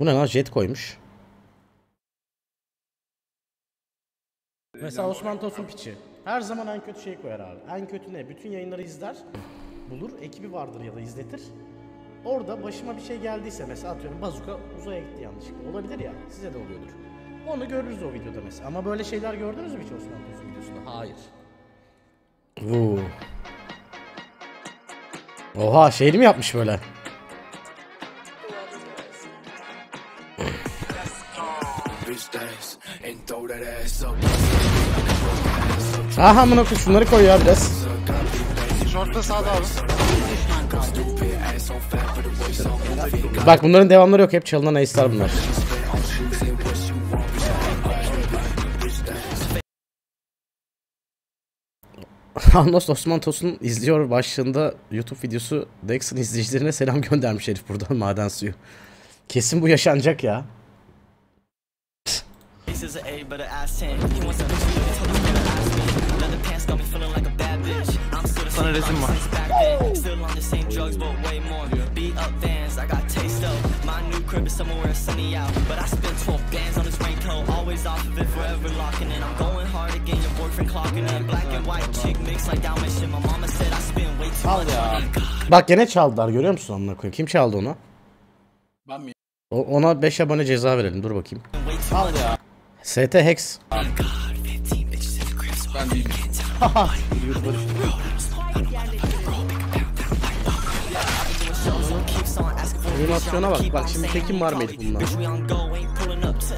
Bu ne lan jet koymuş. Mesela Osman Tosun piçi. Her zaman en kötü şeyi koyar abi. En kötü ne? Bütün yayınları izler. Bulur. Ekibi vardır ya da izletir. Orada başıma bir şey geldiyse mesela atıyorum bazuka uzaya gitti yanlışlıkla. Olabilir ya. Size de oluyordur. Onu görürüz o videoda mesela. Ama böyle şeyler gördünüz mü hiç Osman Tosun videosunda? Hayır. Vuu. Oha şeyli mi yapmış böyle? Aha amına koy şunları koy ya biraz. Short'ta sağda abi. Bak bunların devamları yok hep çalınan ace'lar bunlar. Anlos Osman Tosun izliyor başlığında YouTube videosu Dex'in izleyicilerine selam göndermiş herif buradan maden suyu. Kesin bu yaşanacak ya. Faces an A, but an ass 10. He wants a bitch with a total killer ass me. Leather pants got me feeling like a bad bitch. I'm still the same resim var. back then. Still on the same drugs, but way more. Beat up vans, I got taste of. My new crib is somewhere sunny out. But I spent 12 bands on this raincoat. Always off of it, forever locking in. I'm going hard again, your boyfriend clocking in. Black and white chick mix like Dalmatian. My mama said I spend way too much money. Bak gene çaldılar görüyor musun amına koyayım? Kim çaldı onu? Ben mi? O, ona 5 abone ceza verelim dur bakayım. Too much. ST Hex. God, 15 bitches in the crib, so Ben değilim. keeps on asking for Animasyona bak. Bak şimdi tekim var mıydı bunlar?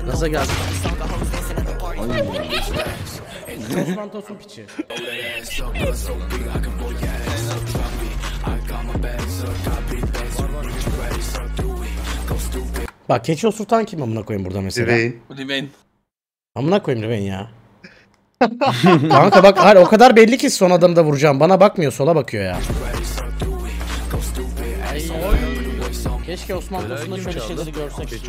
Nasıl geldi? Osman Tosun piçi. Bak keçi osurtan kim amına koyayım burada mesela? Rain. Remain. Amına koyayım ben ya. Kanka bak hayır, o kadar belli ki son adamı da vuracağım. Bana bakmıyor sola bakıyor ya. Keşke Osman Tosun'da şöyle şeyleri görsek.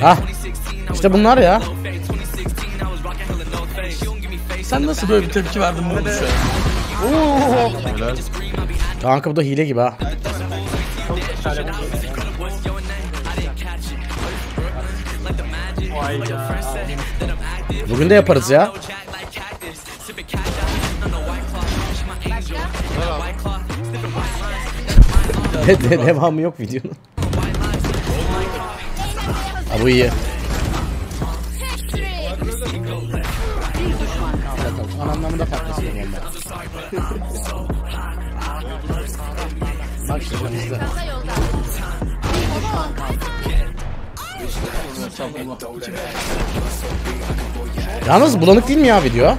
Ha. 2016, I was İşte bunlar ya. low fade. 2016, I was rocking hella no face. She don't give me face. Sen nasıl böyle bir tepki verdin bu oluşa? Kanka bu da hile gibi ha. Bugün de yaparız ya. De, de- devamı yok videonun. Ha bu iyi. Son anlamında patlasın bomba. İzle. Yalnız bulanık değil mi ya video?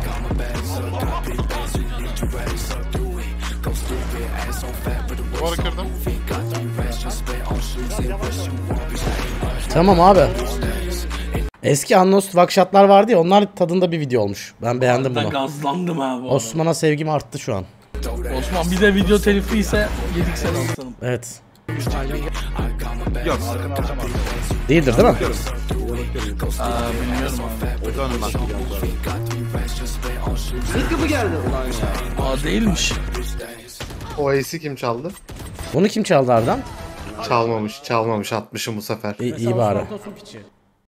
Duvarı kırdım. Tamam abi. Eski Unlost Vakşatlar vardı ya onlar tadında bir video olmuş. Ben beğendim Ben bunu. gazlandım ha bu arada. Osman'a sevgim arttı şu an. Osman bir de video telifi ise yedik sen aslanım. Evet. Yok. Değildir değil mi? Aa bilmiyorum abi. Dönün bak. Sıkı geldi ulan ya. Aa değilmiş. O ace'i kim çaldı? Bunu kim çaldı Ardan? Çalmamış, çalmamış. Atmışım bu sefer. İyi, iyi bari.